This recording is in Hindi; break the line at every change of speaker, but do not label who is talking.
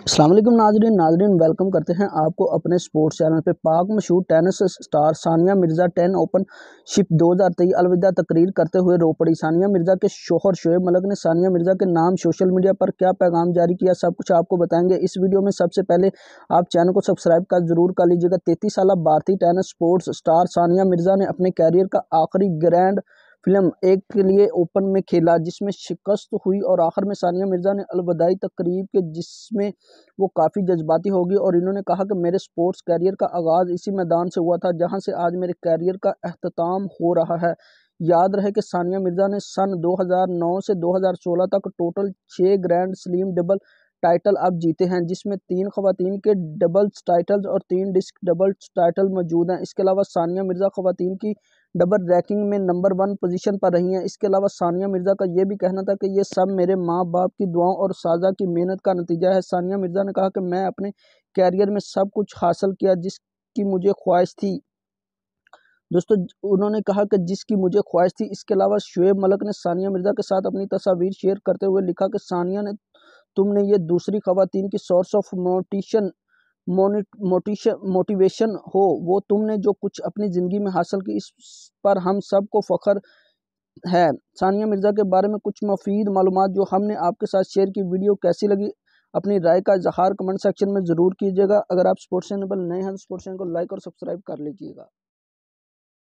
अल्लाम नाजरीन। नाजरीन वेलकम करते हैं आपको अपने स्पोर्ट्स चैनल पे। पाक मशहूर टेनिस स्टार सानिया मिर्ज़ा टेन ओपन शिप दो हज़ार तेईस। अलविदा तकरीर करते हुए रो पड़ी सानिया मिर्ज़ा के शोहर शोएब मलक ने सानिया मिर्ज़ा के नाम सोशल मीडिया पर क्या पैगाम जारी किया, सब कुछ आपको बताएँगे। इस वीडियो में सबसे पहले आप चैनल को सब्सक्राइब कर ज़रूर कर लीजिएगा। तैतीस साल भारतीय tennis sports star Sania Mirza ने अपने कैरियर का आखिरी ग्रैंड फ़िल्म एक के लिए ओपन में खेला, जिसमें शिकस्त हुई और आखिर में सानिया मिर्ज़ा ने अलविदाई तकरीब के, जिसमें वो काफ़ी जज्बाती होगी और इन्होंने कहा कि मेरे स्पोर्ट्स कैरियर का आगाज़ इसी मैदान से हुआ था, जहाँ से आज मेरे कैरियर का अख्ताम हो रहा है। याद रहे कि सानिया मिर्ज़ा ने सन 2009 से 2016 तक टोटल छः ग्रैंड स्लीम डबल टाइटल अब जीते हैं, जिसमें तीन खवतिन के डबल्स टाइटल्स और तीन डिस्क डबल्स टाइटल मौजूद हैं। इसके अलावा सानिया मिर्ज़ा खवतिन की डबल रैंकिंग में नंबर वन पोजीशन पर रही हैं। इसके अलावा सानिया मिर्ज़ा का ये भी कहना था कि ये सब मेरे माँ बाप की दुआओं और साजा की मेहनत का नतीजा है। सानिया मिर्ज़ा ने कहा कि मैं अपने कैरियर में सब कुछ हासिल किया जिसकी मुझे ख्वाहिश थी। दोस्तों, उन्होंने कहा कि जिसकी मुझे ख्वाहिश थी। इसके अलावा शुएब मलक ने सानिया मिर्ज़ा के साथ अपनी तस्वीर शेयर करते हुए लिखा कि सानिया ने तुमने ये दूसरी खवतिन की source of motivation motivation motivation हो, वो तुमने जो कुछ अपनी ज़िंदगी में हासिल की, इस पर हम सबको फ़ख्र है। सानिया मिर्ज़ा के बारे में कुछ मफीद मालूम जो हमने आपके साथ शेयर की वीडियो कैसी लगी, अपनी राय का इजहार कमेंट सेक्शन में ज़रूर कीजिएगा। अगर आप स्पोर्ट्स चैनल पर नए हैं तो स्पोर्ट्स चैनल को लाइक और सब्सक्राइब कर लीजिएगा।